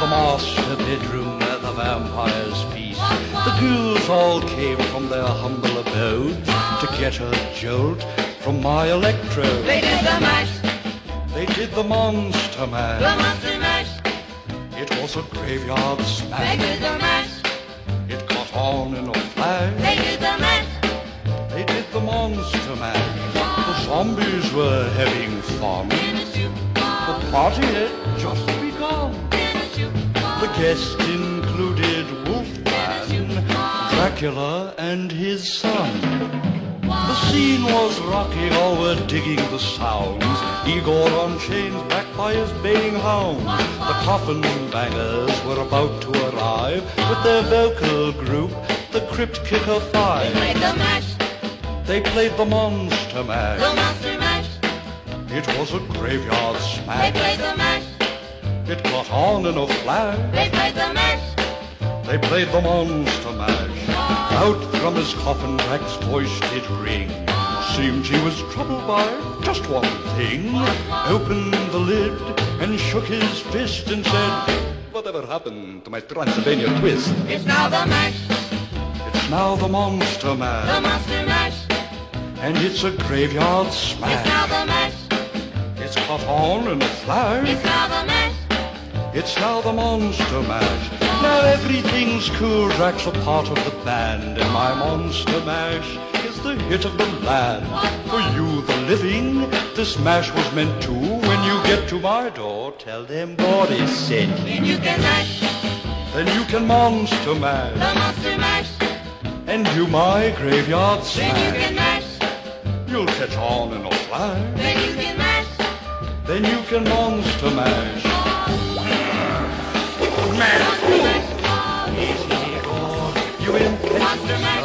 the master bedroom at the vampires feast. The ghouls all came from their humble abodes to get a jolt from my electrode. They did the mash, They did the monster mash. the monster mash. It was a graveyard smash. They did the mash, It caught on in a flash. they did the mash. They did the monster mash. The zombies were having fun. In a shoe, The party had just begun. In a shoe, The guests included Wolfman, Dracula, and his son. The scene was rocking, all were digging the sounds. Igor on chains, backed by his baying hounds. The coffin bangers were about to arrive with their vocal group, the Crypt Kicker Five. They Played the mash, They played the Monster the monster mash. It was a graveyard They smash. played the mash, It caught on in a flash. they played the mash. They played the monster mash. Out from his coffin, Drac's voice did ring. Seemed he was troubled by just one thing. Opened the lid and shook his fist and said, Whatever happened to my Transylvania twist? It's now the mash, It's now the monster mash. the monster mash. and it's a graveyard smash. It's now the mash, It's caught on in a flash. it's now the mash. It's now the monster mash. Now everything's cool. Drac's a part of the band, and my monster mash is the hit of the land. For you, the living, this mash was meant to. When you get to my door, tell them Boris sent. Then you can mash, Then you can monster Mash. the monster mash. and do my graveyard Then you can smash. mash, You'll catch on in a flash. then you can mash. Then you can monster mash. Mash, You impatient